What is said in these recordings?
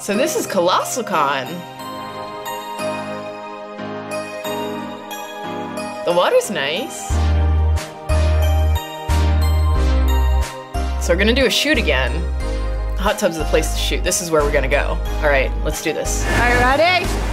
So this is Colossal Con. The water's nice. So we're gonna do a shoot again. Hot tub's the place to shoot. This is where we're gonna go. All right, let's do this. Are you ready?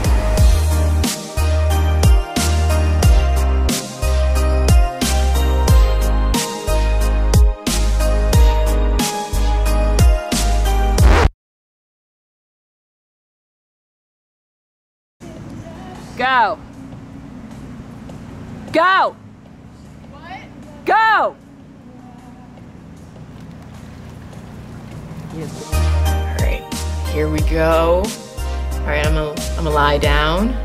Go. Go. What? Go. All right, here we go. All right, I'm gonna, I'm gonna lie down.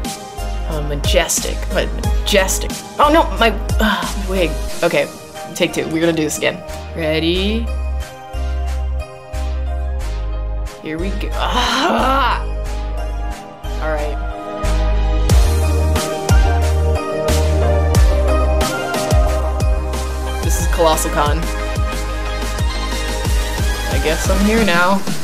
I'm majestic, but majestic. Oh no, my uh, wig. Okay, take two. We're gonna do this again. Ready? Here we go. Colossal Con. I guess I'm here now.